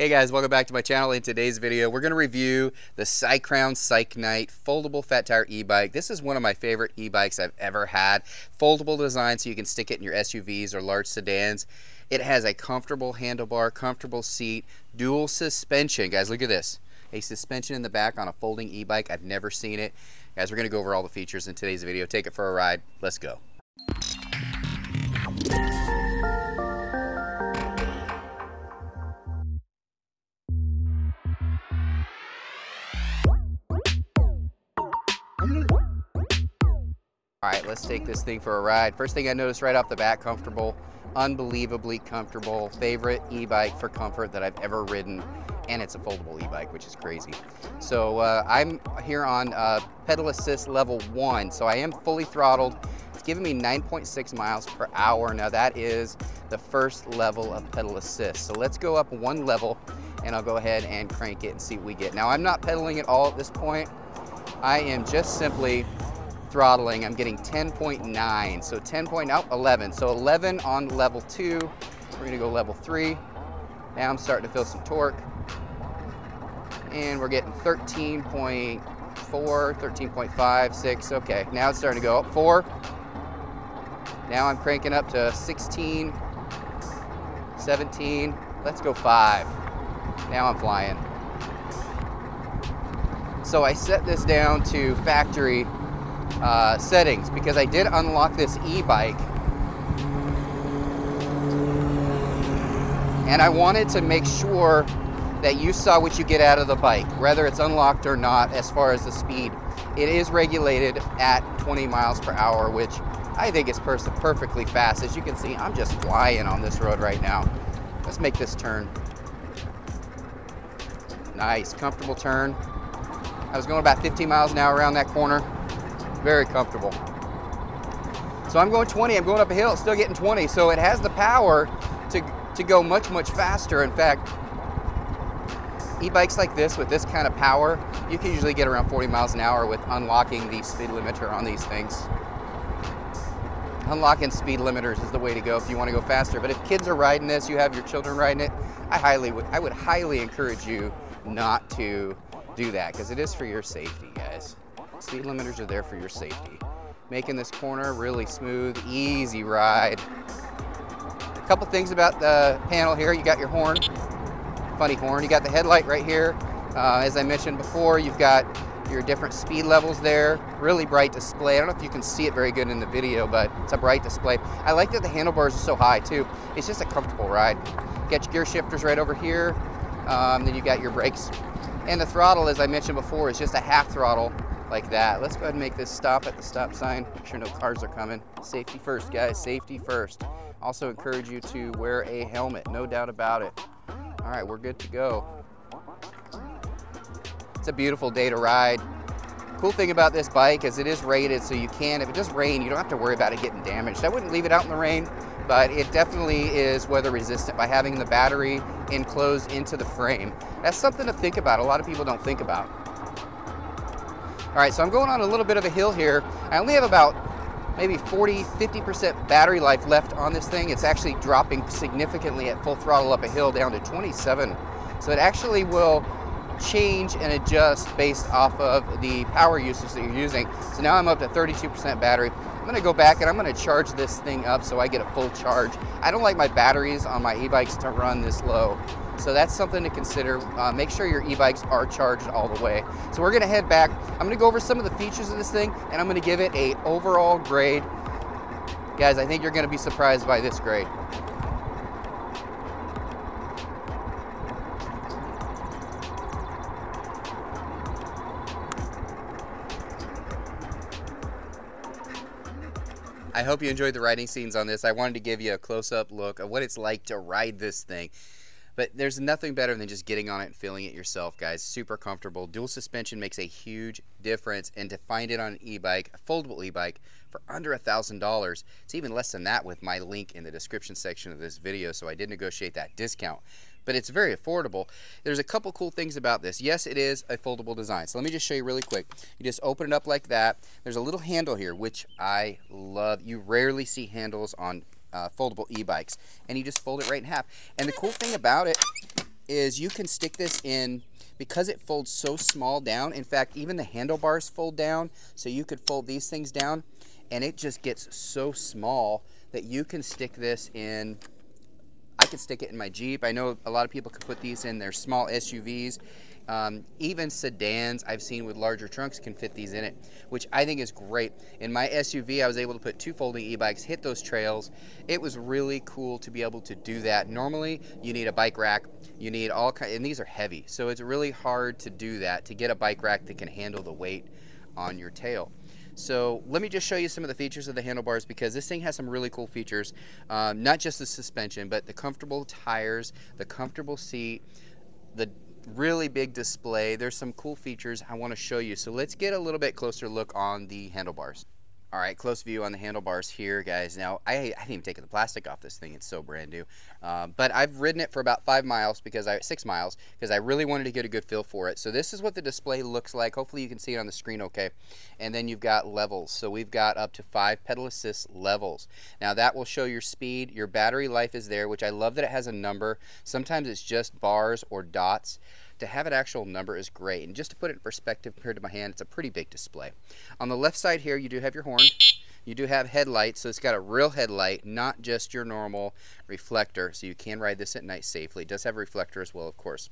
Hey guys, welcome back to my channel. In today's video, we're going to review the Cycrown Cycknight foldable fat tire e-bike. This is one of my favorite e-bikes I've ever had. Foldable design so you can stick it in your SUVs or large sedans. It has a comfortable handlebar, comfortable seat, dual suspension. Guys, look at this. A suspension in the back on a folding e-bike. I've never seen it. Guys, we're going to go over all the features in today's video. Take it for a ride. Let's go. All right, let's take this thing for a ride. First thing I noticed right off the bat, comfortable, unbelievably comfortable. Favorite e-bike for comfort that I've ever ridden, and it's a foldable e-bike, which is crazy. So uh, I'm here on uh, pedal assist level one, so I am fully throttled. It's giving me 9.6 miles per hour. Now that is the first level of pedal assist. So let's go up one level and I'll go ahead and crank it and see what we get. Now I'm not pedaling at all at this point. I am just simply throttling, I'm getting 10.9. So 10 point, oh, 11. So 11 on level two. We're gonna go level three. Now I'm starting to feel some torque. And we're getting 13.4, 13.5, 6. Okay, now it's starting to go up four. Now I'm cranking up to 16, 17. Let's go five. Now I'm flying. So I set this down to factory uh, settings because I did unlock this e-bike and I wanted to make sure that you saw what you get out of the bike, whether it's unlocked or not as far as the speed. It is regulated at 20 miles per hour, which I think is perfectly fast. As you can see, I'm just flying on this road right now. Let's make this turn. Nice, comfortable turn. I was going about 15 miles an hour around that corner very comfortable. So I'm going 20, I'm going up a hill, still getting 20. So it has the power to, to go much, much faster. In fact, e-bikes like this with this kind of power, you can usually get around 40 miles an hour with unlocking the speed limiter on these things. Unlocking speed limiters is the way to go if you want to go faster. But if kids are riding this, you have your children riding it, I highly would, I would highly encourage you not to do that because it is for your safety, guys. Speed limiters are there for your safety. Making this corner really smooth, easy ride. A couple things about the panel here. You got your horn, funny horn. You got the headlight right here. Uh, as I mentioned before, you've got your different speed levels there. Really bright display. I don't know if you can see it very good in the video, but it's a bright display. I like that the handlebars are so high too. It's just a comfortable ride. Got your gear shifters right over here. Um, then you got your brakes. And the throttle, as I mentioned before, is just a half throttle like that. Let's go ahead and make this stop at the stop sign. Make sure no cars are coming. Safety first, guys, safety first. Also encourage you to wear a helmet, no doubt about it. All right, we're good to go. It's a beautiful day to ride. Cool thing about this bike is it is rated so you can, if it does rain, you don't have to worry about it getting damaged. I wouldn't leave it out in the rain, but it definitely is weather resistant by having the battery enclosed into the frame. That's something to think about. A lot of people don't think about. All right, so I'm going on a little bit of a hill here. I only have about maybe 40, 50% battery life left on this thing. It's actually dropping significantly at full throttle up a hill down to 27. So it actually will change and adjust based off of the power usage that you're using. So now I'm up to 32% battery. I'm gonna go back and I'm gonna charge this thing up so I get a full charge. I don't like my batteries on my e-bikes to run this low. So that's something to consider. Uh, make sure your e-bikes are charged all the way. So we're gonna head back. I'm gonna go over some of the features of this thing and I'm gonna give it a overall grade. Guys, I think you're gonna be surprised by this grade. I hope you enjoyed the riding scenes on this. I wanted to give you a close-up look of what it's like to ride this thing. But there's nothing better than just getting on it and feeling it yourself, guys. Super comfortable. Dual suspension makes a huge difference. And to find it on an e-bike, a foldable e-bike, for under a $1,000, it's even less than that with my link in the description section of this video, so I did negotiate that discount. But it's very affordable. There's a couple cool things about this. Yes, it is a foldable design. So let me just show you really quick. You just open it up like that. There's a little handle here, which I love. You rarely see handles on uh, foldable e-bikes and you just fold it right in half and the cool thing about it is you can stick this in because it folds so small down. In fact, even the handlebars fold down, so you could fold these things down, and it just gets so small that you can stick this in I could stick it in my Jeep. I know a lot of people can put these in their small SUVs. Um, even sedans I've seen with larger trunks can fit these in it, which I think is great. In my SUV, I was able to put two folding e-bikes, hit those trails. It was really cool to be able to do that. Normally, you need a bike rack. You need all kind, and these are heavy, so it's really hard to do that to get a bike rack that can handle the weight on your tail. So let me just show you some of the features of the handlebars because this thing has some really cool features. Um, not just the suspension, but the comfortable tires, the comfortable seat, the really big display. There's some cool features I want to show you. So let's get a little bit closer look on the handlebars. All right, close view on the handlebars here, guys. Now, I, I didn't even take the plastic off this thing. It's so brand new. Uh, but I've ridden it for about five miles, because I six miles, because I really wanted to get a good feel for it. So this is what the display looks like. Hopefully you can see it on the screen okay. And then you've got levels. So we've got up to five pedal assist levels. Now, that will show your speed. Your battery life is there, which I love that it has a number. Sometimes it's just bars or dots to have an actual number is great. And just to put it in perspective compared to my hand, it's a pretty big display. On the left side here, you do have your horn. You do have headlights, so it's got a real headlight, not just your normal reflector, so you can ride this at night safely. It does have a reflector as well, of course.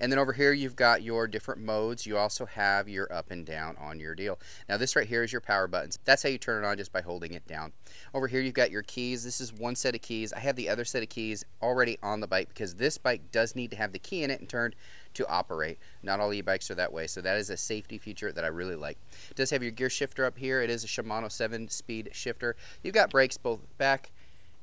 And then over here, you've got your different modes. You also have your up and down on your deal. Now this right here is your power buttons. That's how you turn it on just by holding it down. Over here, you've got your keys. This is one set of keys. I have the other set of keys already on the bike because this bike does need to have the key in it and turned to operate. Not all e-bikes are that way, so that is a safety feature that I really like. It does have your gear shifter up here. It is a Shimano 7-speed shifter. You've got brakes both back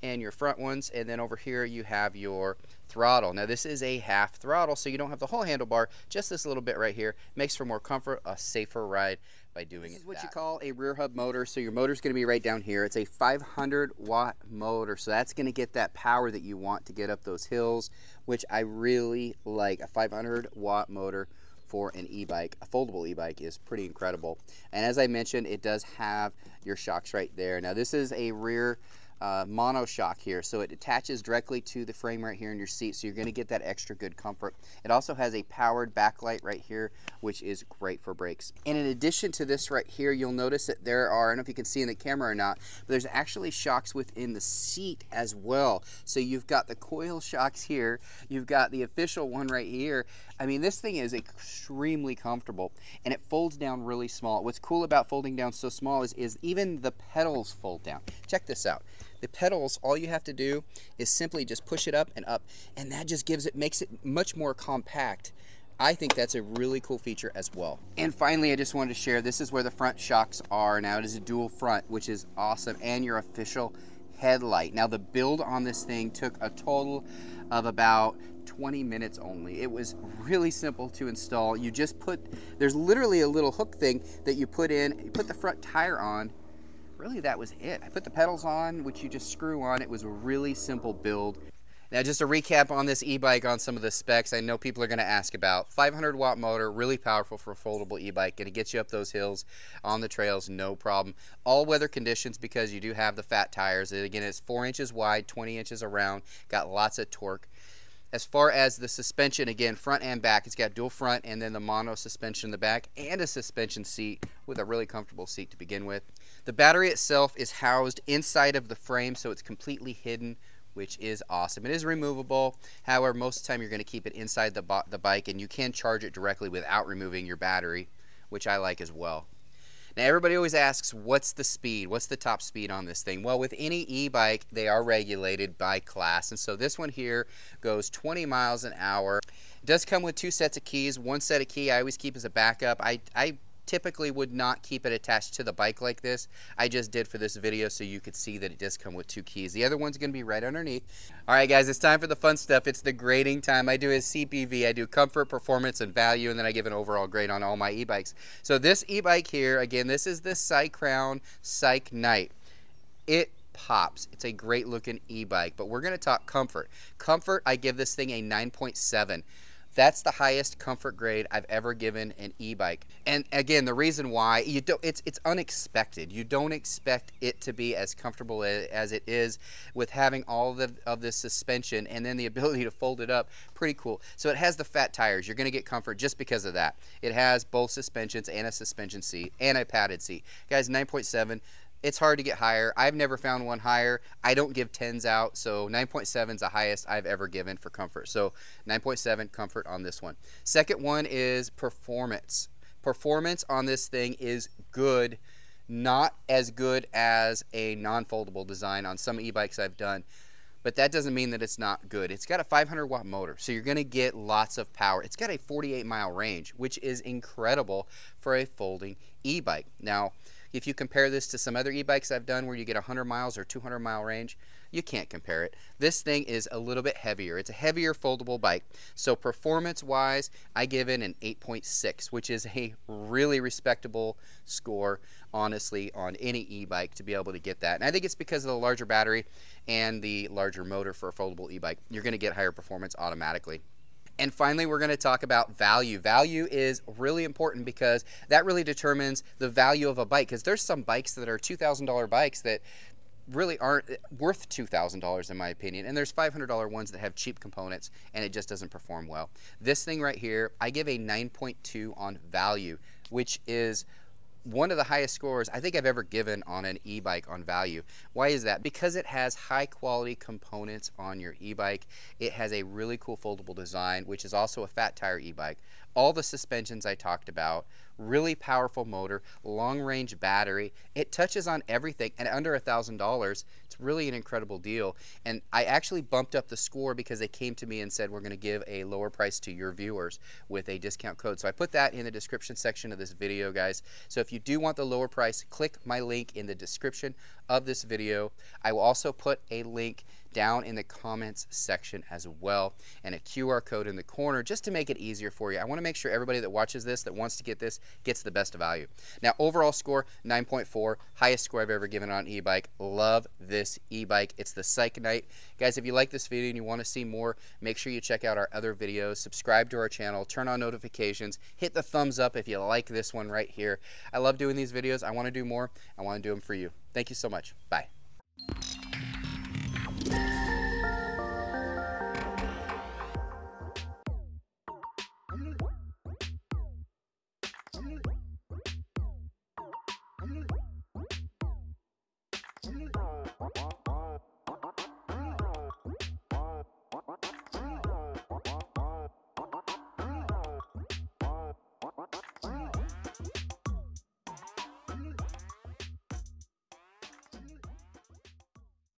and your front ones, and then over here you have your throttle. Now this is a half throttle, so you don't have the whole handlebar, just this little bit right here. Makes for more comfort, a safer ride by doing it. this is what that. you call a rear hub motor. So your motor is going to be right down here. It's a 500 watt motor, so that's going to get that power that you want to get up those hills, which I really like. A 500 watt motor for an e-bike, a foldable e-bike is pretty incredible. And as I mentioned, it does have your shocks right there. Now this is a rear uh, monoshock here. So it attaches directly to the frame right here in your seat. So you're going to get that extra good comfort. It also has a powered backlight right here, which is great for brakes. And in addition to this right here, you'll notice that there are, I don't know if you can see in the camera or not, but there's actually shocks within the seat as well. So you've got the coil shocks here. You've got the official one right here. I mean, this thing is extremely comfortable and it folds down really small. What's cool about folding down so small is, is even the pedals fold down. Check this out. The pedals, all you have to do is simply just push it up and up, and that just gives it, makes it much more compact. I think that's a really cool feature as well. And finally, I just wanted to share, this is where the front shocks are. Now it is a dual front, which is awesome, and your official headlight. Now the build on this thing took a total of about 20 minutes only. It was really simple to install. You just put, there's literally a little hook thing that you put in, you put the front tire on, really that was it. I put the pedals on, which you just screw on. It was a really simple build. Now just a recap on this e-bike on some of the specs I know people are going to ask about. 500 watt motor, really powerful for a foldable e-bike. Going to get you up those hills on the trails, no problem. All weather conditions because you do have the fat tires. Again, it's 4 inches wide, 20 inches around, got lots of torque. As far as the suspension, again, front and back, it's got dual front and then the mono suspension in the back and a suspension seat with a really comfortable seat to begin with. The battery itself is housed inside of the frame, so it's completely hidden, which is awesome. It is removable. However, most of the time you're going to keep it inside the, the bike, and you can charge it directly without removing your battery, which I like as well. Now, everybody always asks, what's the speed? What's the top speed on this thing? Well, with any e-bike, they are regulated by class. And so this one here goes 20 miles an hour. It does come with two sets of keys. One set of key I always keep as a backup. I, I typically would not keep it attached to the bike like this. I just did for this video so you could see that it does come with two keys. The other one's going to be right underneath. All right, guys, it's time for the fun stuff. It's the grading time. I do a CPV. I do comfort, performance, and value, and then I give an overall grade on all my e-bikes. So this e-bike here, again, this is the Cycrown Psych Knight. It pops. It's a great looking e-bike, but we're going to talk comfort. Comfort, I give this thing a 9.7. That's the highest comfort grade I've ever given an e-bike. And again, the reason why you don't it's it's unexpected. You don't expect it to be as comfortable as it is with having all the, of this suspension and then the ability to fold it up. Pretty cool. So it has the fat tires. You're going to get comfort just because of that. It has both suspensions and a suspension seat and a padded seat. Guys, 9.7 it's hard to get higher. I've never found one higher. I don't give 10s out, so 9.7 is the highest I've ever given for comfort. So 9.7 comfort on this one. Second one is performance. Performance on this thing is good, not as good as a non-foldable design on some e-bikes I've done but that doesn't mean that it's not good. It's got a 500 watt motor, so you're gonna get lots of power. It's got a 48 mile range, which is incredible for a folding e-bike. Now, if you compare this to some other e-bikes I've done where you get 100 miles or 200 mile range, you can't compare it. This thing is a little bit heavier. It's a heavier foldable bike. So performance wise, I give it an 8.6, which is a really respectable score, honestly, on any e-bike to be able to get that. And I think it's because of the larger battery and the larger motor for a foldable e-bike. You're gonna get higher performance automatically. And finally, we're going to talk about value. Value is really important because that really determines the value of a bike. Because there's some bikes that are $2,000 bikes that really aren't worth $2,000 in my opinion. And there's $500 ones that have cheap components and it just doesn't perform well. This thing right here, I give a 9.2 on value, which is one of the highest scores I think I've ever given on an e-bike on value. Why is that? Because it has high quality components on your e-bike. It has a really cool foldable design, which is also a fat tire e-bike. All the suspensions I talked about, really powerful motor, long range battery. It touches on everything and under a thousand dollars. It's really an incredible deal. And I actually bumped up the score because they came to me and said, we're going to give a lower price to your viewers with a discount code. So I put that in the description section of this video, guys. So if you do want the lower price, click my link in the description of this video. I will also put a link down in the comments section as well and a QR code in the corner just to make it easier for you. I want to make sure everybody that watches this that wants to get this gets the best value. Now overall score 9.4 highest score I've ever given on e-bike. Love this e-bike. It's the Cycknight. Guys if you like this video and you want to see more make sure you check out our other videos. Subscribe to our channel. Turn on notifications. Hit the thumbs up if you like this one right here. I love doing these videos. I want to do more. I want to do them for you. Thank you so much. Bye.